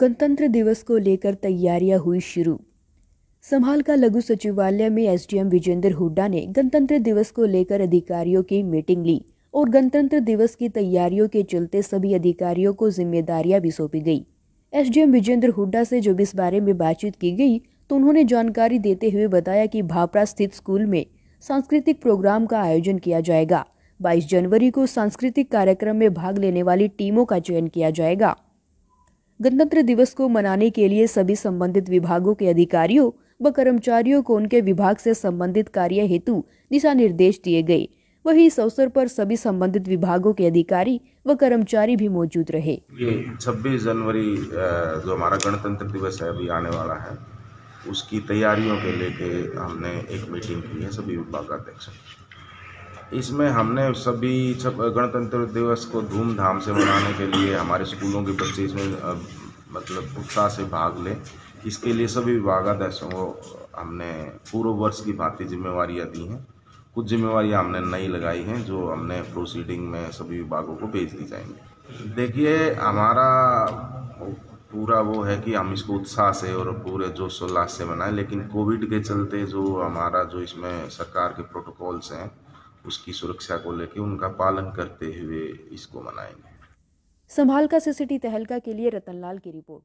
गणतंत्र दिवस को लेकर तैयारियाँ हुई शुरू। संभाल का लघु सचिवालय में एसडीएम विजेंद्र हुड्डा ने गणतंत्र दिवस को लेकर अधिकारियों की मीटिंग ली और गणतंत्र दिवस की तैयारियों के चलते सभी अधिकारियों को जिम्मेदारियाँ भी सौंपी गई। एसडीएम विजेंद्र हुड्डा से जब इस बारे में बातचीत की गई तो उन्होंने जानकारी देते हुए बताया कि भापरा स्थित स्कूल में सांस्कृतिक प्रोग्राम का आयोजन किया जाएगा। 22 जनवरी को सांस्कृतिक कार्यक्रम में भाग लेने वाली टीमों का चयन किया जाएगा। गणतंत्र दिवस को मनाने के लिए सभी संबंधित विभागों के अधिकारियों व कर्मचारियों को उनके विभाग से संबंधित कार्य हेतु दिशा निर्देश दिए गए। वही इस अवसर पर सभी संबंधित विभागों के अधिकारी व कर्मचारी भी मौजूद रहे। ये 26 जनवरी जो हमारा गणतंत्र दिवस है, अभी आने वाला है। उसकी तैयारियों के लेके हमने एक मीटिंग की है, सभी विभागाध्यक्ष इसमें हमने सभी गणतंत्र दिवस को धूमधाम से मनाने के लिए हमारे स्कूलों के बच्चे इसमें मतलब उत्साह से भाग लें। इसके लिए सभी विभागाध्यक्षों को हमने पूर्व वर्ष की भांति जिम्मेवारियाँ दी हैं। कुछ जिम्मेवारियाँ हमने नई लगाई हैं, जो हमने प्रोसीडिंग में सभी विभागों को भेज दी जाएँगी। देखिए, हमारा पूरा वो है कि हम इसको उत्साह से और पूरे जोश उल्लास से मनाएँ, लेकिन कोविड के चलते जो हमारा, जो इसमें सरकार के प्रोटोकॉल्स हैं उसकी सुरक्षा को लेकर उनका पालन करते हुए इसको मनाएँगे। संभाल का सीसीटी तहलका के लिए रतनलाल की रिपोर्ट।